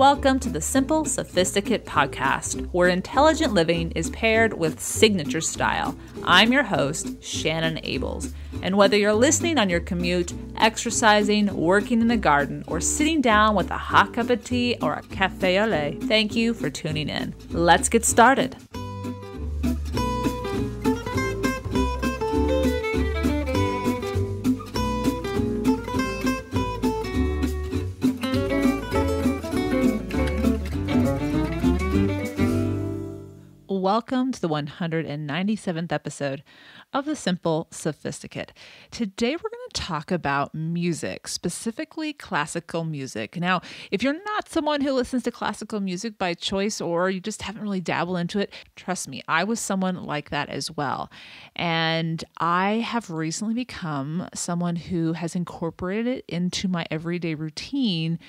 Welcome to the Simple Sophisticate podcast, where intelligent living is paired with signature style. I'm your host, Shannon Ables. And whether you're listening on your commute, exercising, working in the garden, or sitting down with a hot cup of tea or a cafe au lait, thank you for tuning in. Let's get started. Welcome to the 197th episode of The Simple Sophisticate. Today, we're going to talk about music, specifically classical music. Now, if you're not someone who listens to classical music by choice or you just haven't really dabbled into it, trust me, I was someone like that as well. And I have recently become someone who has incorporated it into my everyday routine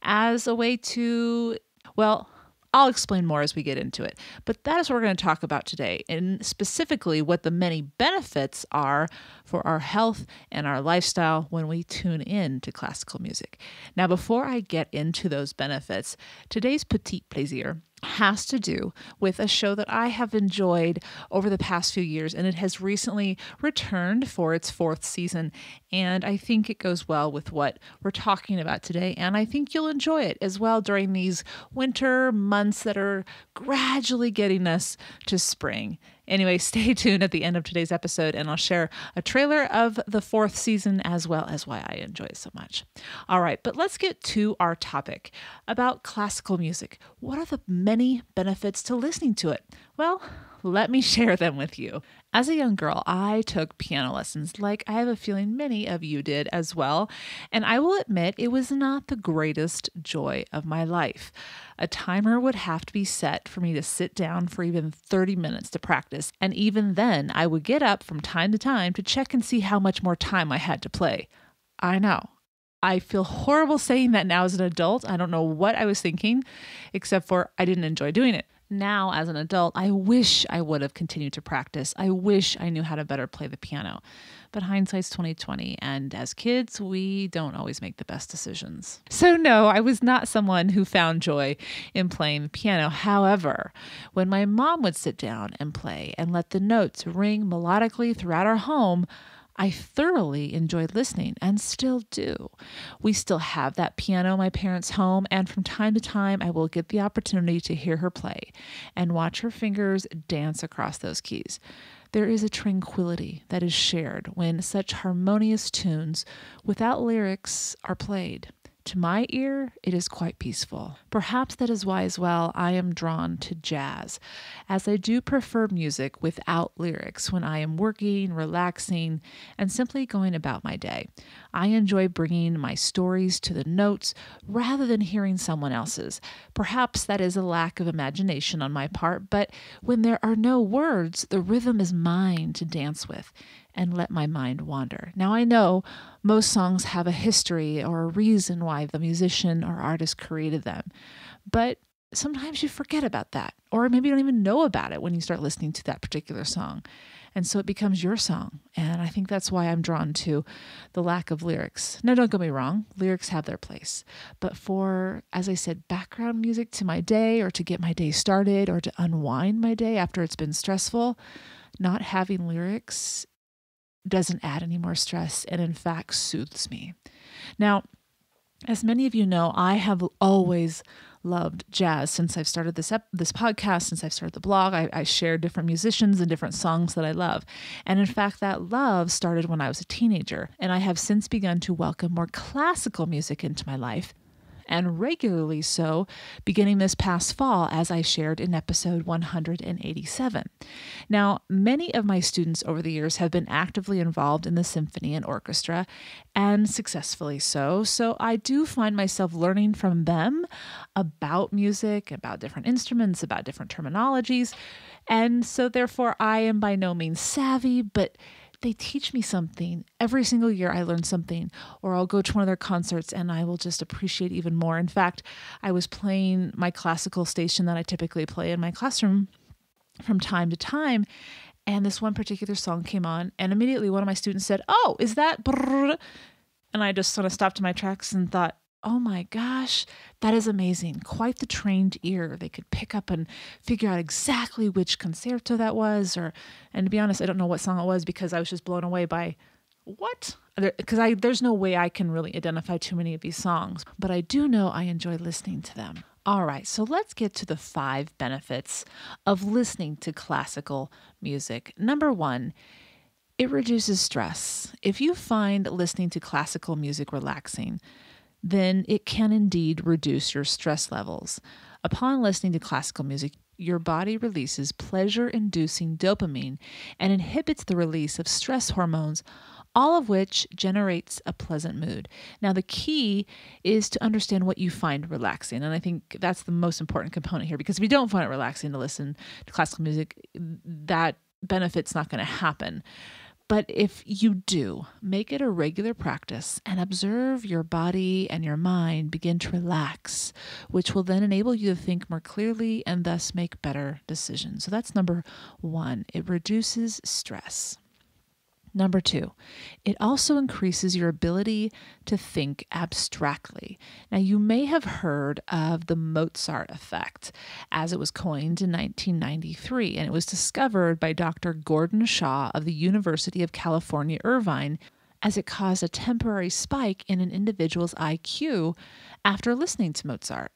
as a way to, well, I'll explain more as we get into it. But that is what we're going to talk about today, and specifically what the many benefits are for our health and our lifestyle when we tune in to classical music. Now, before I get into those benefits, today's petit plaisir has to do with a show that I have enjoyed over the past few years, and it has recently returned for its fourth season. And I think it goes well with what we're talking about today, and I think you'll enjoy it as well during these winter months that are gradually getting us to spring. Anyway, stay tuned at the end of today's episode, and I'll share a trailer of the fourth season as well as why I enjoy it so much. All right, but let's get to our topic about classical music. What are the many benefits to listening to it? Well, let me share them with you. As a young girl, I took piano lessons, like I have a feeling many of you did as well, and I will admit it was not the greatest joy of my life. A timer would have to be set for me to sit down for even 30 minutes to practice, and even then, I would get up from time to time to check and see how much more time I had to play. I know. I feel horrible saying that now as an adult. I don't know what I was thinking, except for I didn't enjoy doing it now as an adult, I wish I would have continued to practice. I wish I knew how to better play the piano. But hindsight's 2020, and as kids, we don't always make the best decisions. So no, I was not someone who found joy in playing the piano. However, when my mom would sit down and play and let the notes ring melodically throughout our home, I thoroughly enjoyed listening and still do. We still have that piano in my parents' home, and from time to time, I will get the opportunity to hear her play and watch her fingers dance across those keys. There is a tranquility that is shared when such harmonious tunes without lyrics are played. To my ear, it is quite peaceful. Perhaps that is why, as well, I am drawn to jazz, as I do prefer music without lyrics when I am working, relaxing, and simply going about my day. I enjoy bringing my stories to the notes rather than hearing someone else's. Perhaps that is a lack of imagination on my part, but when there are no words, the rhythm is mine to dance with and let my mind wander. Now, I know most songs have a history or a reason why the musician or artist created them, but sometimes you forget about that, or maybe you don't even know about it when you start listening to that particular song. And so it becomes your song. And I think that's why I'm drawn to the lack of lyrics. Now, don't get me wrong, lyrics have their place. But for, as I said, background music to my day or to get my day started or to unwind my day after it's been stressful, not having lyrics doesn't add any more stress and, in fact, soothes me. Now, as many of you know, I have always loved jazz since I've started this ep- this podcast, since I've started the blog. I, I share different musicians and different songs that I love. And in fact, that love started when I was a teenager. And I have since begun to welcome more classical music into my life and regularly so beginning this past fall, as I shared in episode 187. Now, many of my students over the years have been actively involved in the symphony and orchestra, and successfully so. So I do find myself learning from them about music, about different instruments, about different terminologies. And so, therefore, I am by no means savvy, but they teach me something. Every single year I learn something, or I'll go to one of their concerts and I will just appreciate even more. In fact, I was playing my classical station that I typically play in my classroom from time to time. And this one particular song came on, and immediately one of my students said, Oh, is that? Brrr? And I just sort of stopped in my tracks and thought, oh my gosh, that is amazing. Quite the trained ear. They could pick up and figure out exactly which concerto that was. Or, and to be honest, I don't know what song it was because I was just blown away by what? Because I there's no way I can really identify too many of these songs, but I do know I enjoy listening to them. All right, so let's get to the five benefits of listening to classical music. Number one, it reduces stress. If you find listening to classical music relaxing, then it can indeed reduce your stress levels. Upon listening to classical music, your body releases pleasure inducing dopamine and inhibits the release of stress hormones all of which generates a pleasant mood. Now, the key is to understand what you find relaxing. And I think that's the most important component here because if you don't find it relaxing to listen to classical music, that benefit's not going to happen. But if you do, make it a regular practice and observe your body and your mind begin to relax, which will then enable you to think more clearly and thus make better decisions. So that's number one. It reduces stress. Number two, it also increases your ability to think abstractly. Now, you may have heard of the Mozart effect, as it was coined in 1993, and it was discovered by Dr. Gordon Shaw of the University of California, Irvine, as it caused a temporary spike in an individual's IQ after listening to Mozart.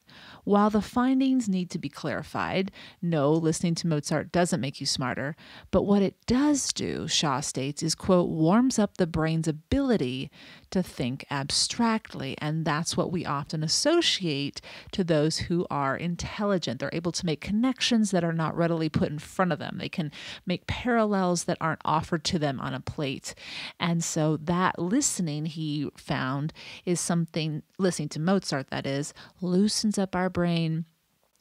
While the findings need to be clarified, no, listening to Mozart doesn't make you smarter, but what it does do, Shaw states, is, quote, warms up the brain's ability to think abstractly. And that's what we often associate to those who are intelligent. They're able to make connections that are not readily put in front of them, they can make parallels that aren't offered to them on a plate. And so that listening, he found, is something, listening to Mozart, that is, loosens up our brain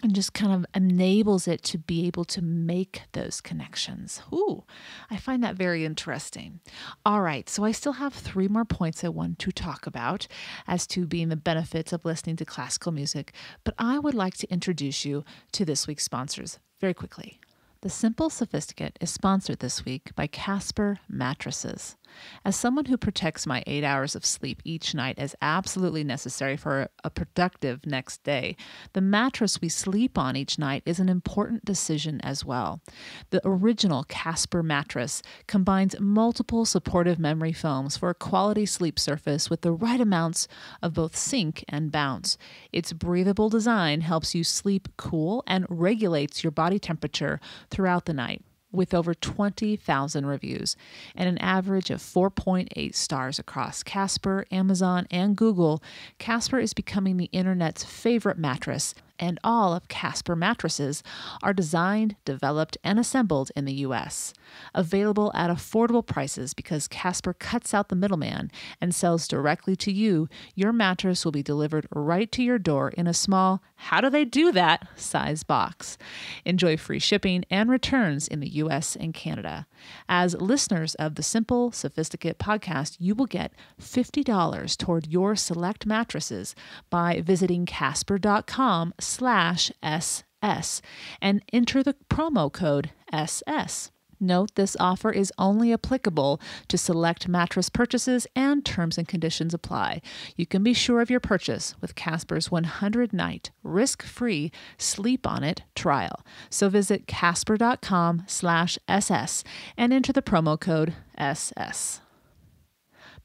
and just kind of enables it to be able to make those connections. Ooh, I find that very interesting. All right, so I still have three more points I want to talk about as to being the benefits of listening to classical music, but I would like to introduce you to this week's sponsors very quickly. The Simple Sophisticate is sponsored this week by Casper Mattresses. As someone who protects my eight hours of sleep each night as absolutely necessary for a productive next day, the mattress we sleep on each night is an important decision as well. The original Casper mattress combines multiple supportive memory foams for a quality sleep surface with the right amounts of both sink and bounce. Its breathable design helps you sleep cool and regulates your body temperature throughout the night with over 20,000 reviews and an average of 4.8 stars across Casper, Amazon, and Google, Casper is becoming the internet's favorite mattress and all of Casper mattresses are designed, developed, and assembled in the US. Available at affordable prices because Casper cuts out the middleman and sells directly to you, your mattress will be delivered right to your door in a small, how do they do that? size box. Enjoy free shipping and returns in the US and Canada. As listeners of the Simple Sophisticate podcast, you will get $50 toward your select mattresses by visiting casper.com slash SS and enter the promo code SS. Note this offer is only applicable to select mattress purchases and terms and conditions apply. You can be sure of your purchase with Casper's 100 night risk free sleep on it trial. So visit casper.com slash SS and enter the promo code SS.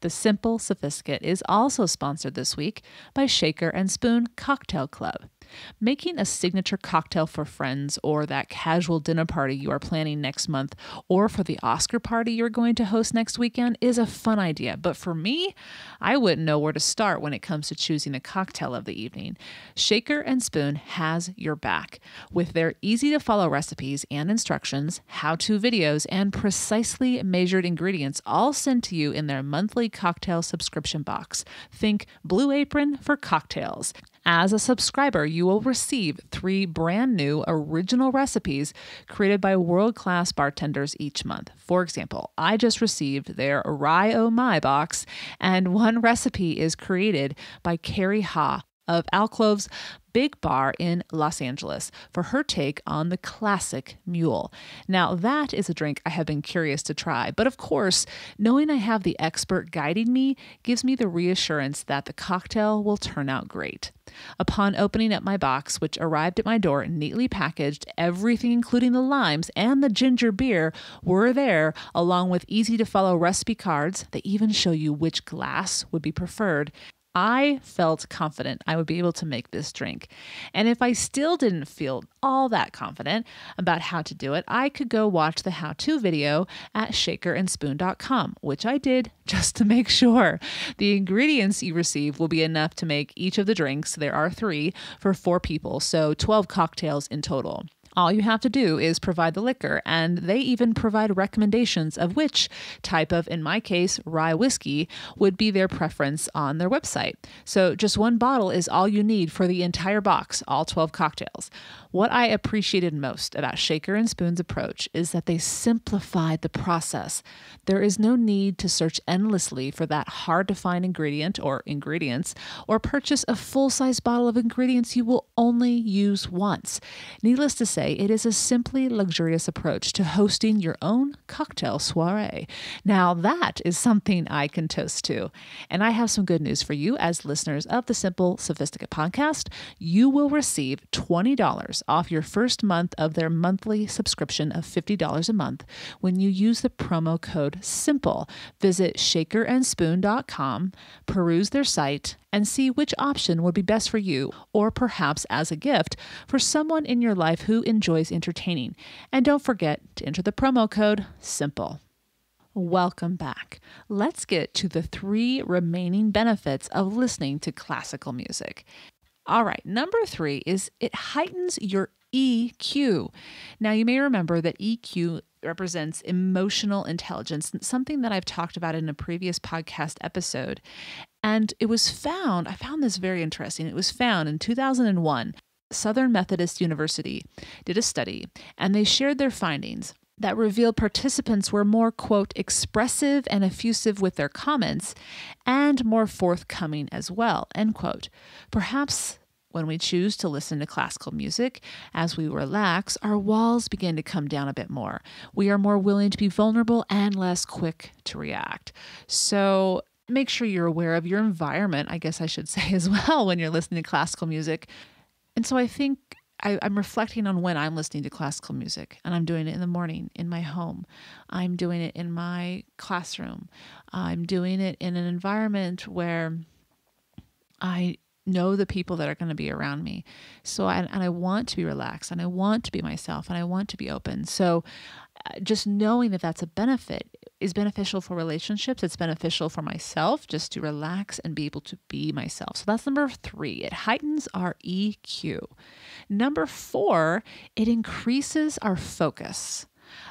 The Simple Sophisticate is also sponsored this week by Shaker and Spoon Cocktail Club. Making a signature cocktail for friends or that casual dinner party you are planning next month or for the Oscar party you're going to host next weekend is a fun idea. But for me, I wouldn't know where to start when it comes to choosing the cocktail of the evening. Shaker and Spoon has your back. With their easy to follow recipes and instructions, how to videos, and precisely measured ingredients all sent to you in their monthly cocktail subscription box. Think Blue Apron for cocktails. As a subscriber, you will receive three brand new original recipes created by world class bartenders each month. For example, I just received their Rye O My box, and one recipe is created by Carrie Ha of Alcove's Big Bar in Los Angeles for her take on the classic mule. Now, that is a drink I have been curious to try, but of course, knowing I have the expert guiding me gives me the reassurance that the cocktail will turn out great. Upon opening up my box, which arrived at my door neatly packaged, everything, including the limes and the ginger beer, were there, along with easy to follow recipe cards that even show you which glass would be preferred. I felt confident I would be able to make this drink. And if I still didn't feel all that confident about how to do it, I could go watch the how to video at shakerandspoon.com, which I did just to make sure. The ingredients you receive will be enough to make each of the drinks, there are three, for four people, so 12 cocktails in total. All you have to do is provide the liquor, and they even provide recommendations of which type of, in my case, rye whiskey would be their preference on their website. So just one bottle is all you need for the entire box, all 12 cocktails. What I appreciated most about Shaker and Spoon's approach is that they simplified the process. There is no need to search endlessly for that hard to find ingredient or ingredients, or purchase a full size bottle of ingredients you will only use once. Needless to say, it is a simply luxurious approach to hosting your own cocktail soiree. Now, that is something I can toast to. And I have some good news for you as listeners of the Simple Sophisticate podcast. You will receive $20 off your first month of their monthly subscription of $50 a month when you use the promo code SIMPLE. Visit shakerandspoon.com, peruse their site, and see which option would be best for you, or perhaps as a gift for someone in your life who enjoys entertaining. And don't forget to enter the promo code SIMPLE. Welcome back. Let's get to the three remaining benefits of listening to classical music. All right, number three is it heightens your EQ. Now, you may remember that EQ represents emotional intelligence, something that I've talked about in a previous podcast episode. And it was found, I found this very interesting. It was found in 2001. Southern Methodist University did a study and they shared their findings that revealed participants were more, quote, expressive and effusive with their comments and more forthcoming as well, end quote. Perhaps when we choose to listen to classical music, as we relax, our walls begin to come down a bit more. We are more willing to be vulnerable and less quick to react. So, make sure you're aware of your environment, I guess I should say as well, when you're listening to classical music. And so, I think I, am reflecting on when I'm listening to classical music, and I'm doing it in the morning in my home. I'm doing it in my classroom. I'm doing it in an environment where I know the people that are going to be around me. So, I, and I want to be relaxed and I want to be myself and I want to be open. So, uh, just knowing that that's a benefit is beneficial for relationships. It's beneficial for myself just to relax and be able to be myself. So, that's number three. It heightens our EQ. Number four, it increases our focus.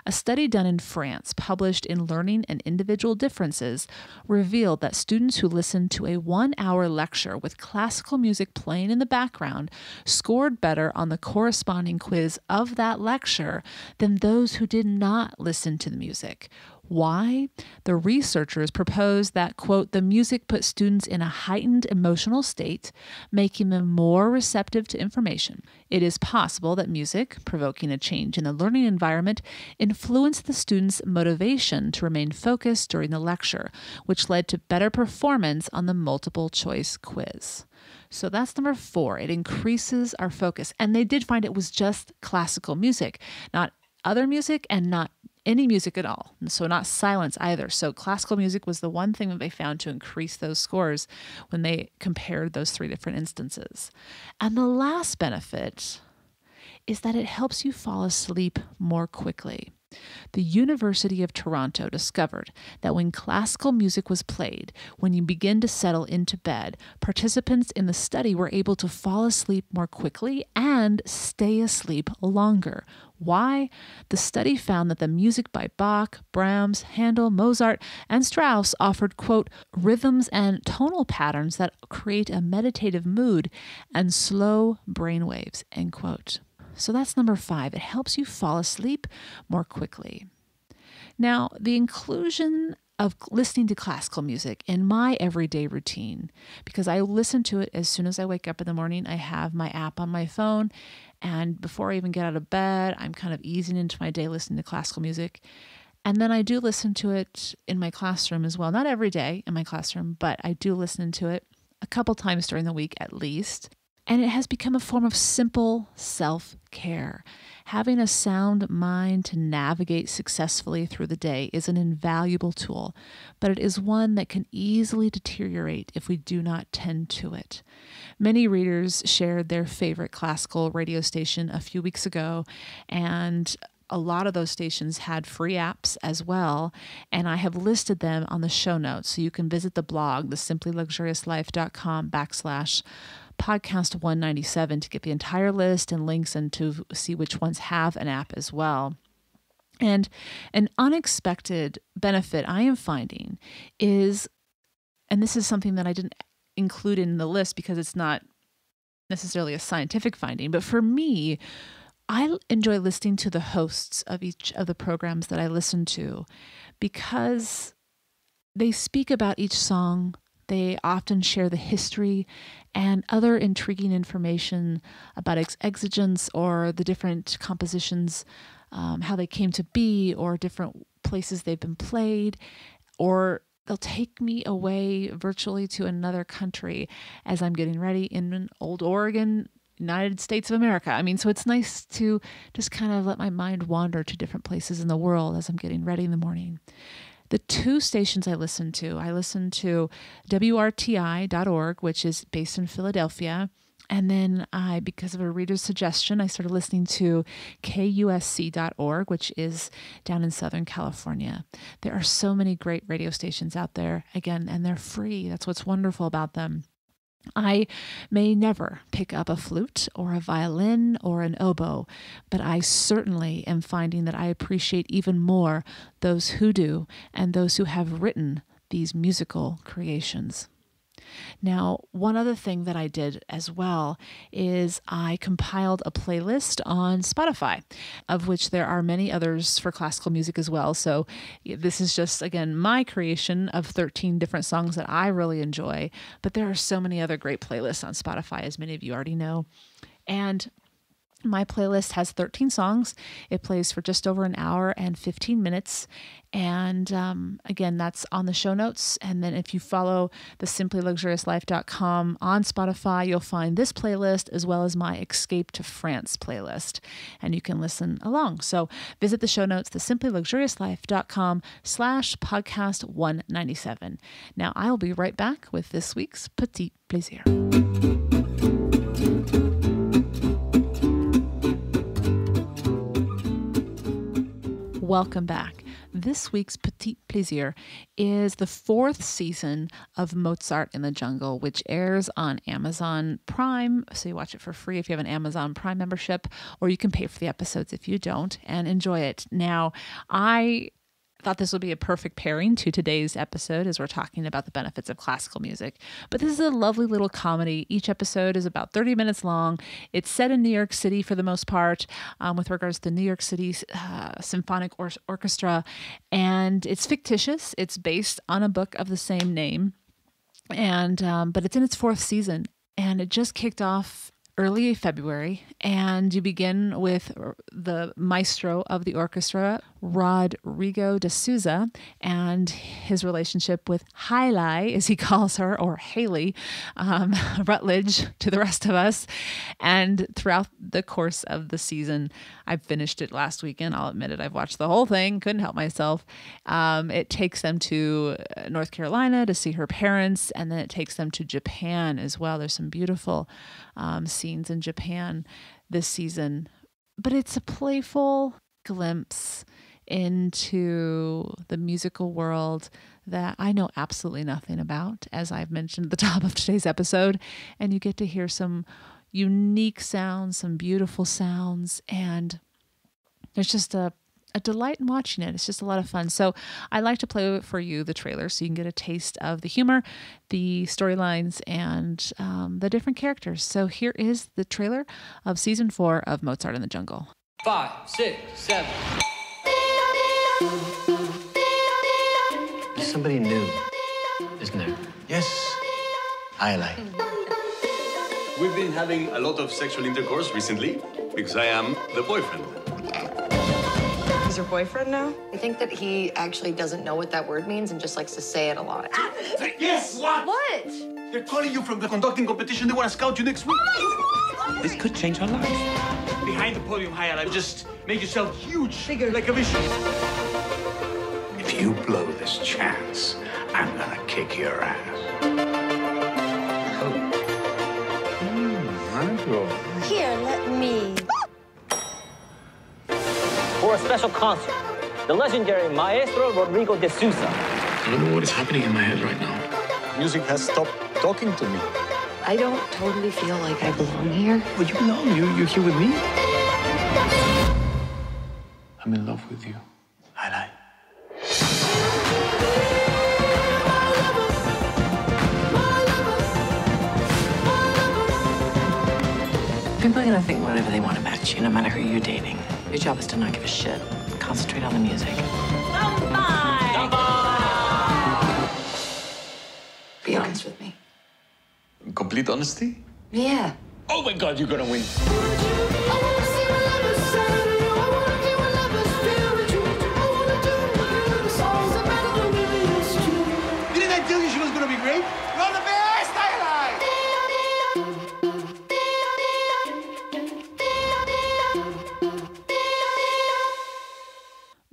A study done in France, published in Learning and Individual Differences, revealed that students who listened to a one hour lecture with classical music playing in the background scored better on the corresponding quiz of that lecture than those who did not listen to the music. Why? The researchers proposed that, quote, the music put students in a heightened emotional state, making them more receptive to information. It is possible that music, provoking a change in the learning environment, influenced the students' motivation to remain focused during the lecture, which led to better performance on the multiple choice quiz. So that's number four. It increases our focus. And they did find it was just classical music, not other music and not any music at all. And so, not silence either. So, classical music was the one thing that they found to increase those scores when they compared those three different instances. And the last benefit is that it helps you fall asleep more quickly. The University of Toronto discovered that when classical music was played, when you begin to settle into bed, participants in the study were able to fall asleep more quickly and stay asleep longer. Why? The study found that the music by Bach, Brahms, Handel, Mozart, and Strauss offered, quote, rhythms and tonal patterns that create a meditative mood and slow brainwaves, end quote. So that's number five. It helps you fall asleep more quickly. Now, the inclusion of listening to classical music in my everyday routine because I listen to it as soon as I wake up in the morning. I have my app on my phone, and before I even get out of bed, I'm kind of easing into my day listening to classical music. And then I do listen to it in my classroom as well. Not every day in my classroom, but I do listen to it a couple times during the week at least. And it has become a form of simple self care. Having a sound mind to navigate successfully through the day is an invaluable tool, but it is one that can easily deteriorate if we do not tend to it. Many readers shared their favorite classical radio station a few weeks ago, and a lot of those stations had free apps as well, and I have listed them on the show notes. So you can visit the blog, the simplyluxuriouslife.com backslash podcast 197 to get the entire list and links and to see which ones have an app as well. And an unexpected benefit I am finding is, and this is something that I didn't include in the list because it's not necessarily a scientific finding, but for me, I enjoy listening to the hosts of each of the programs that I listen to because they speak about each song they often share the history and other intriguing information about ex- exigence or the different compositions, um, how they came to be, or different places they've been played, or they'll take me away virtually to another country as I'm getting ready in Old Oregon, United States of America. I mean, so it's nice to just kind of let my mind wander to different places in the world as I'm getting ready in the morning the two stations I listen to, I listen to WRTI.org, which is based in Philadelphia. And then I, because of a reader's suggestion, I started listening to KUSC.org, which is down in Southern California. There are so many great radio stations out there, again, and they're free. That's what's wonderful about them. I may never pick up a flute or a violin or an oboe, but I certainly am finding that I appreciate even more those who do and those who have written these musical creations. Now, one other thing that I did as well is I compiled a playlist on Spotify, of which there are many others for classical music as well. So, this is just, again, my creation of 13 different songs that I really enjoy. But there are so many other great playlists on Spotify, as many of you already know. And my playlist has 13 songs. It plays for just over an hour and 15 minutes. And um, again, that's on the show notes. And then if you follow the simplyluxuriouslife.com on Spotify, you'll find this playlist as well as my Escape to France playlist. And you can listen along. So visit the show notes, the simplyluxuriouslife.com slash podcast 197. Now I'll be right back with this week's Petit Plaisir. Welcome back. This week's Petit Plaisir is the fourth season of Mozart in the Jungle, which airs on Amazon Prime. So you watch it for free if you have an Amazon Prime membership, or you can pay for the episodes if you don't and enjoy it. Now, I thought this would be a perfect pairing to today's episode as we're talking about the benefits of classical music. But this is a lovely little comedy. Each episode is about 30 minutes long. It's set in New York City for the most part, um, with regards to the New York City uh, Symphonic or- Orchestra. And it's fictitious, it's based on a book of the same name. And um, but it's in its fourth season, and it just kicked off early February, and you begin with the maestro of the orchestra, Rodrigo de Souza, and his relationship with Hayley, as he calls her, or Hailey um, Rutledge to the rest of us. And throughout the course of the season, I finished it last weekend. I'll admit it. I've watched the whole thing, couldn't help myself. Um, it takes them to uh, North Carolina to see her parents, and then it takes them to Japan as well. There's some beautiful um, scenes in Japan this season, but it's a playful glimpse into the musical world that I know absolutely nothing about, as I've mentioned at the top of today's episode. And you get to hear some unique sounds, some beautiful sounds, and there's just a a delight in watching it. It's just a lot of fun. So I like to play for you the trailer so you can get a taste of the humor, the storylines, and um, the different characters. So here is the trailer of season four of Mozart in the Jungle. Five, six, seven. There's somebody new, isn't there? Yes, I like. We've been having a lot of sexual intercourse recently because I am the boyfriend. He's your boyfriend now? I think that he actually doesn't know what that word means and just likes to say it a lot. Yes! What? What? They're calling you from the conducting competition. They want to scout you next week. Oh this could change our lives. Behind the podium, Hayala, just make yourself huge, bigger, like a vision. If you blow this chance, I'm gonna kick your ass. For a special concert, the legendary Maestro Rodrigo de Souza. I don't know what is happening in my head right now. Music has stopped talking to me. I don't totally feel like I belong here. Well, you belong. You, you're here with me. I'm in love with you. I like. People are gonna think whatever they want about you, no matter who you're dating. Your job is to not give a shit. Concentrate on the music. Be honest with me. Complete honesty? Yeah. Oh my God, you're gonna win. Didn't I tell you she was going to be great? You're the best, Hayala!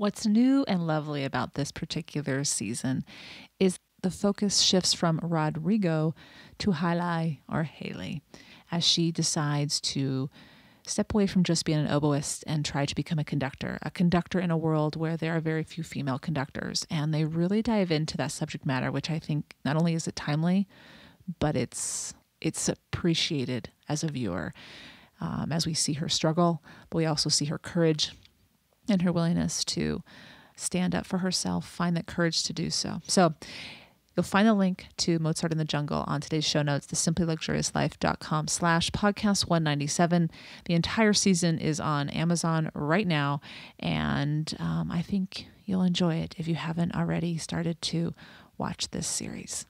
What's new and lovely about this particular season is the focus shifts from Rodrigo to Halai or Hailey as she decides to step away from just being an oboist and try to become a conductor, a conductor in a world where there are very few female conductors. And they really dive into that subject matter, which I think not only is it timely, but it's it's appreciated as a viewer um, as we see her struggle, but we also see her courage and her willingness to stand up for herself, find that courage to do so. So you'll find the link to Mozart in the Jungle on today's show notes, the simplyluxuriouslife.com slash podcast 197. The entire season is on Amazon right now, and um, I think you'll enjoy it if you haven't already started to watch this series.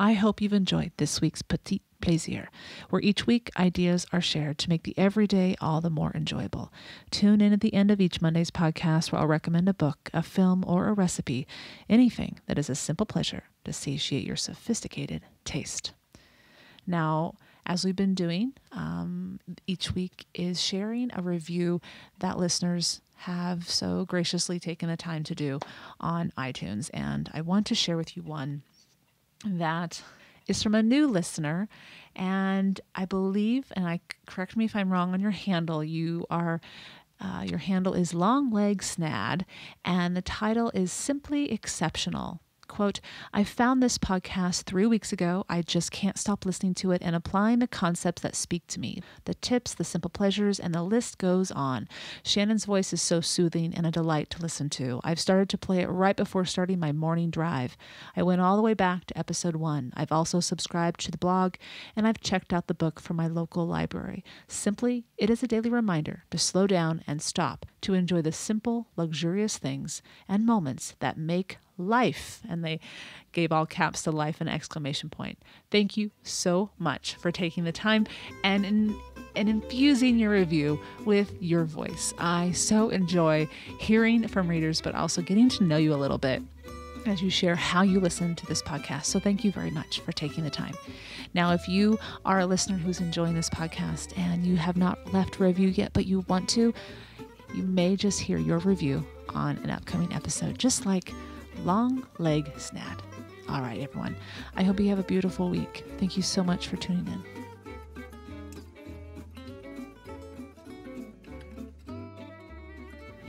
I hope you've enjoyed this week's Petit Plaisir, where each week ideas are shared to make the everyday all the more enjoyable. Tune in at the end of each Monday's podcast where I'll recommend a book, a film, or a recipe, anything that is a simple pleasure to satiate your sophisticated taste. Now, as we've been doing, um, each week is sharing a review that listeners have so graciously taken the time to do on iTunes. And I want to share with you one that is from a new listener. And I believe, and I correct me if I'm wrong on your handle, you are. Uh, your handle is Long Leg Snad, and the title is Simply Exceptional. Quote, I found this podcast three weeks ago. I just can't stop listening to it and applying the concepts that speak to me the tips, the simple pleasures, and the list goes on. Shannon's voice is so soothing and a delight to listen to. I've started to play it right before starting my morning drive. I went all the way back to episode one. I've also subscribed to the blog and I've checked out the book from my local library. Simply, it is a daily reminder to slow down and stop to enjoy the simple, luxurious things and moments that make life. And they gave all caps to life and exclamation point. Thank you so much for taking the time and in, and infusing your review with your voice. I so enjoy hearing from readers, but also getting to know you a little bit as you share how you listen to this podcast. So thank you very much for taking the time. Now, if you are a listener who's enjoying this podcast and you have not left review yet, but you want to, you may just hear your review on an upcoming episode, just like Long Leg Snad. All right, everyone. I hope you have a beautiful week. Thank you so much for tuning in.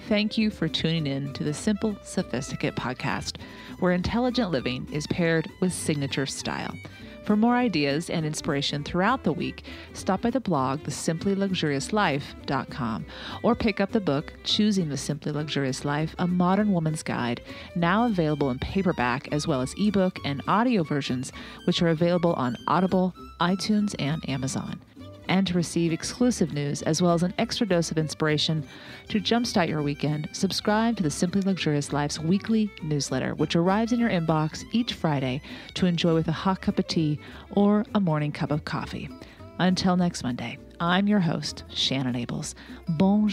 Thank you for tuning in to the Simple Sophisticate podcast, where intelligent living is paired with signature style. For more ideas and inspiration throughout the week, stop by the blog, thesimplyluxuriouslife.com, or pick up the book, Choosing the Simply Luxurious Life A Modern Woman's Guide, now available in paperback as well as ebook and audio versions, which are available on Audible, iTunes, and Amazon. And to receive exclusive news as well as an extra dose of inspiration to jumpstart your weekend, subscribe to the Simply Luxurious Life's weekly newsletter, which arrives in your inbox each Friday to enjoy with a hot cup of tea or a morning cup of coffee. Until next Monday, I'm your host, Shannon Ables. Bonne